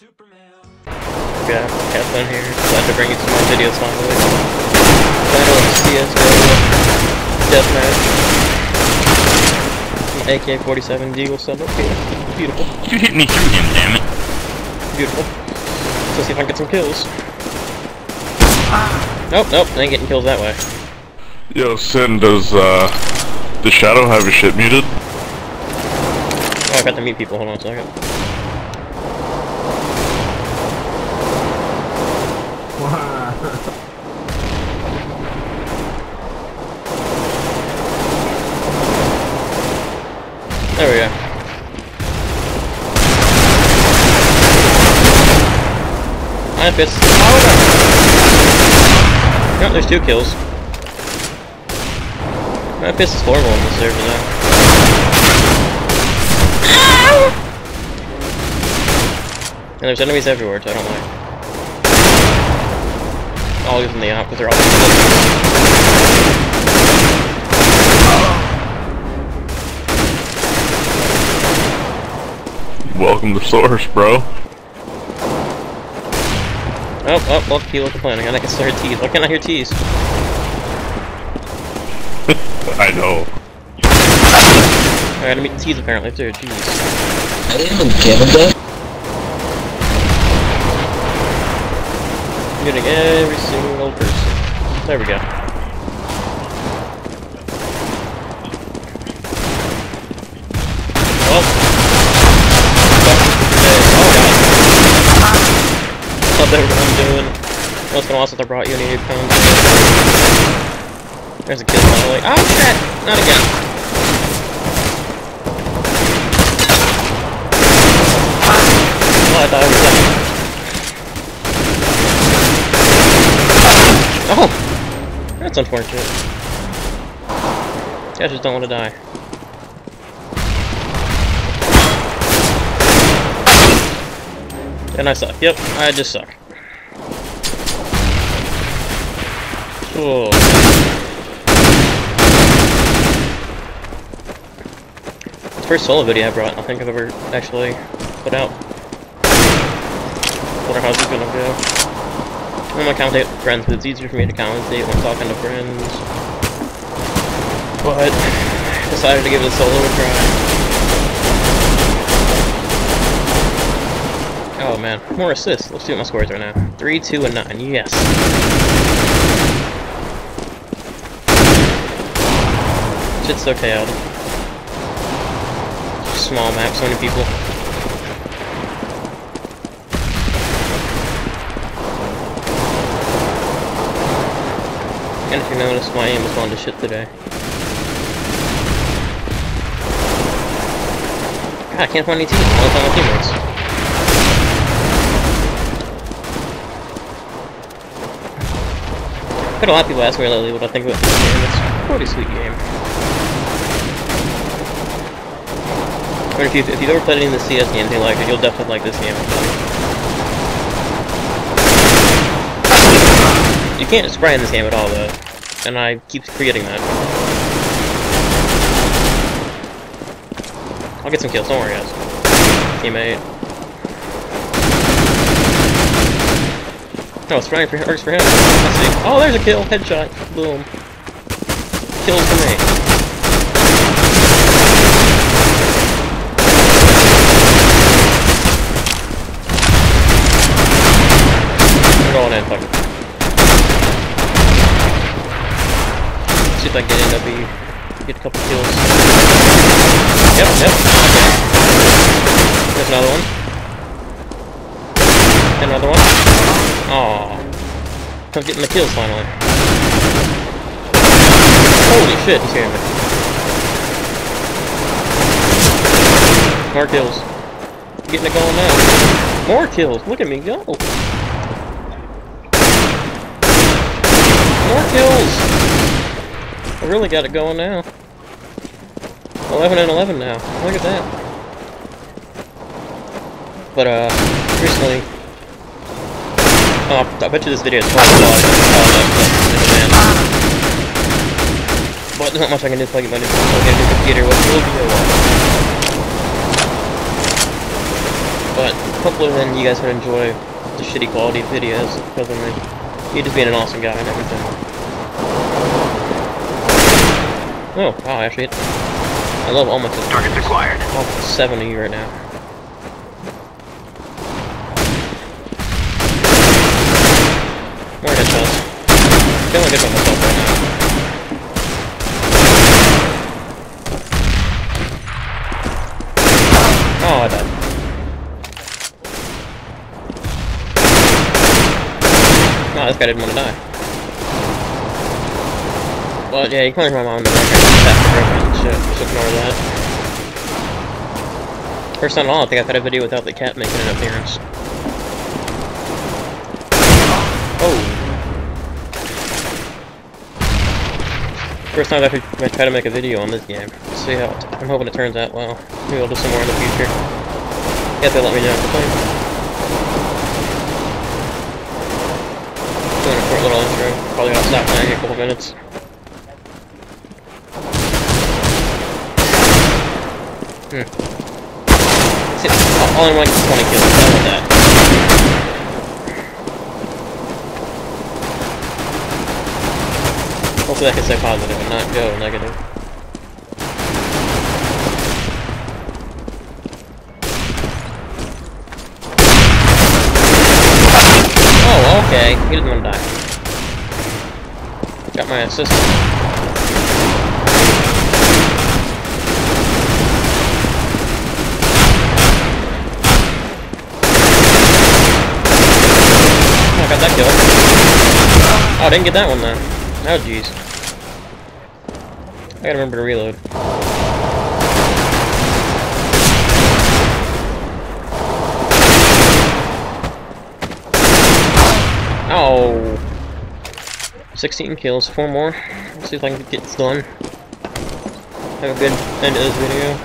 Yeah, Catherine here. Glad to bring you some more videos finally. Battle of CSGO Deathmatch. AK-47 Deagle sub. Okay, beautiful. You hit me through him, damn it. Beautiful. Let's see if I can get some kills. Nope, nope, I ain't getting kills that way. Yo, Sin, does, uh, the Shadow have his shit muted? Oh, I got to meet people. Hold on a second. Fist. No, there's two kills. My fist is horrible on this server though. And there's enemies everywhere, which I don't like. All using the AWP, because they're all. Welcome to Source, bro. Oh, oh, look, he looked planning. I can still hear teeth. Why can't I hear teeth? I know. Alright, I meet teeth apparently too. Jeez. I didn't even get him that. I'm getting every single person. There we go. Oh god. Thought they were what I'm doing. Once in a while since I brought you any new cones. There's a kill finally. Oh shit! Not again. Oh. Oh! That's unfortunate. I just don't want to die. And I suck. Yep, I just suck. Oh. It's first solo video I brought, I think I've ever actually put out. Wonder how's it gonna go. I'm gonna commentate with friends because it's easier for me to commentate when talking to friends. But decided to give it a solo a try. Oh man, more assists. Let's see what my scores are now. 3, 2, and 9. Yes. Shit's so chaotic. Small map, so many people. And if you notice, my aim was gone to shit today. God, I can't find any my teammates. Had a lot of people ask me lately what I think about this game. It's a pretty sweet game. Mean, if, you, if you've ever played any of the CS games you like it, you'll definitely like this game. You can't spray in this game at all, though. And I keep forgetting that. I'll get some kills, don't worry, guys. Teammate. No, it's running for works for him. Oh, there's a kill. Headshot. Boom. Kills for me. I'm going in, fuck it. See if I can get in, be get a couple kills. Yep, yep. Okay. There's another one. Another one. Aww. I'm getting the kills finally. Holy shit, he's hearing me. More kills. Getting it going now. More kills. Look at me go. More kills. I really got it going now. 11 and 11 now. Look at that. But, uh, recently, Oh, I bet you this video is probably long. Oh, But there's not much I can do to plug in my new, plug in a new computer. Be a But hopefully then you guys can enjoy the shitty quality videos because of me. You just being an awesome guy and everything. Oh, wow, actually, I love almost Targets acquired. almost 70 right now. More headshots. Feeling good about myself right now. Oh, I died. No, this guy didn't want to die. But yeah, you can my mom in the and shit. Just ignore that. First time in a while, I think I've had a video without the cat making an appearance. Oh. First time I've ever tried to make a video on this game. Let's see how I'm hoping it turns out well. Maybe I'll do some more in the future. Have to let me know. Doing a little intro. Probably gonna stop playing in a couple minutes. Hmm. See, in like 20 kills. How about that? Hopefully I can stay positive and not go negative. Oh, okay. He didn't want to die. Got my assist. Oh, I got that kill. Oh, I didn't get that one though. Oh, jeez. I gotta remember to reload. Oh! 16 kills, four more. Let's see if I can get this done. Have a good end of this video.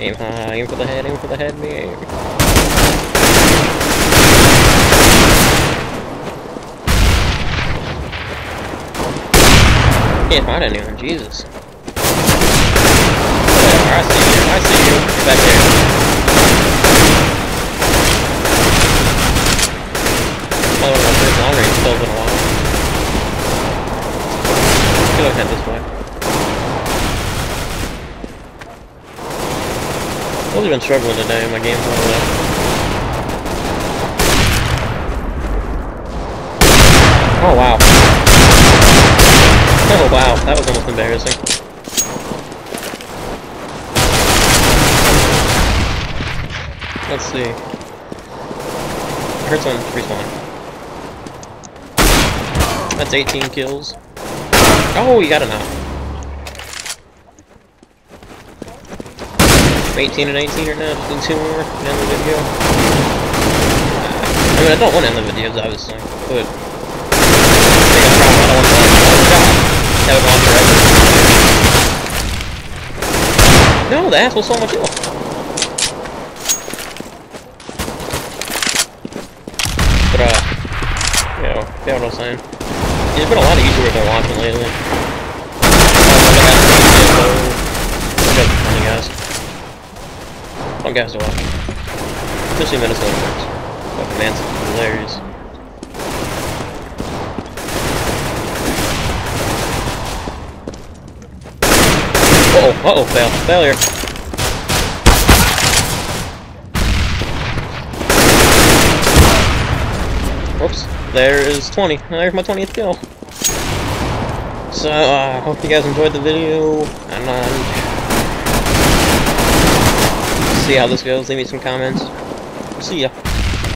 Aim high, aim for the head, aim for the head, me aim. Can't find anyone, Jesus. Whatever, I see you, I see you. Back there. Probably one of my first kills in a while. Let's go ahead this way. I've really been struggling today in my game all day. Oh wow. Oh wow, that was almost embarrassing. Let's see. I heard someone respawn. That's 18 kills. Oh, you got now. 18 and 18 right now, two more, and end the video. I mean, I don't want to end the videos, obviously, but... I think I probably don't want to have it forever. No, the asshole stole my kill. But, uh, you know, get what I'm saying. There's been a lot of YouTubers been watching lately. I funny guys. Fun guys to watch. Especially Minnesota ones. Fucking man's hilarious. Uh oh, uh oh, fail. Failure. Whoops. There is 20. There's my 20th kill. So, I uh, hope you guys enjoyed the video, and um, see how this goes. Leave me some comments. See ya.